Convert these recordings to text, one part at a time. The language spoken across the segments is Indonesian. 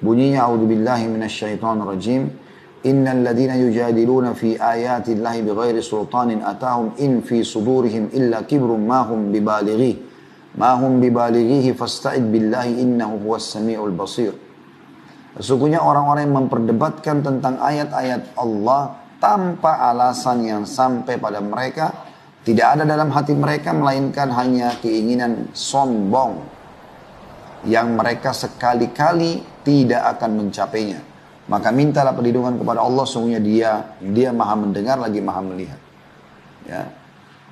Bunyinya a'udzubillahi minasyaitonir rajim. Innal ladzina yujadiluna fi ayati Allahi bighairi sultanin atahum in fi sudurihim illa kibrun ma hum bibalighi. Ma hum bibalighihi fasta'id billahi innahu huwas samiul basir. Sesungguhnya orang-orang yang memperdebatkan tentang ayat-ayat Allah tanpa alasan yang sampai pada mereka tidak ada dalam hati mereka melainkan hanya keinginan sombong yang mereka sekali-kali tidak akan mencapainya. Maka mintalah perlindungan kepada Allah sungguhnya dia dia maha mendengar lagi maha melihat. Ya.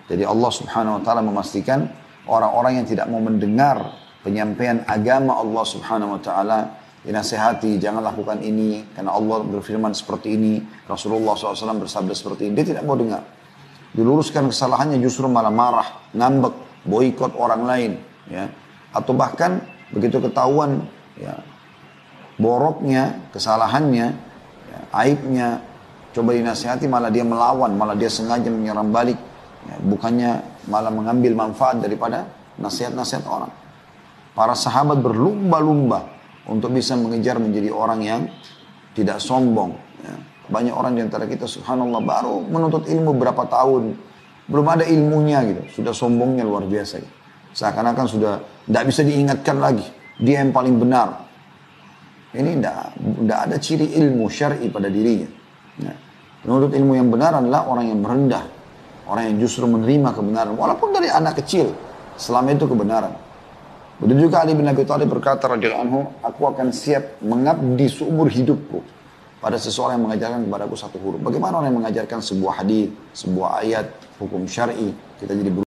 Jadi Allah subhanahu wa ta'ala memastikan orang-orang yang tidak mau mendengar penyampaian agama Allah subhanahu wa ta'ala dinasehati jangan lakukan ini karena Allah berfirman seperti ini Rasulullah SAW bersabda seperti ini dia tidak mau dengar diluruskan kesalahannya justru malah marah ngambek boykot orang lain ya atau bahkan begitu ketahuan ya boroknya kesalahannya ya, aibnya coba dinasihati malah dia melawan malah dia sengaja menyerang balik ya, bukannya malah mengambil manfaat daripada nasihat-nasihat orang para sahabat berlumba-lumba untuk bisa mengejar menjadi orang yang tidak sombong ya. Banyak orang di antara kita subhanallah baru menuntut ilmu berapa tahun. Belum ada ilmunya gitu. Sudah sombongnya luar biasa. Gitu. Seakan-akan sudah tidak bisa diingatkan lagi. Dia yang paling benar. Ini tidak ada ciri ilmu syar'i pada dirinya. Nah, menuntut ilmu yang benar adalah orang yang merendah. Orang yang justru menerima kebenaran. Walaupun dari anak kecil. Selama itu kebenaran. Begitu juga Ali bin Abi Thalib berkata radhiyallahu anhu, aku akan siap mengabdi seumur hidupku pada seseorang yang mengajarkan kepadaku satu huruf. Bagaimana orang yang mengajarkan sebuah hadis, sebuah ayat, hukum syar'i, kita jadi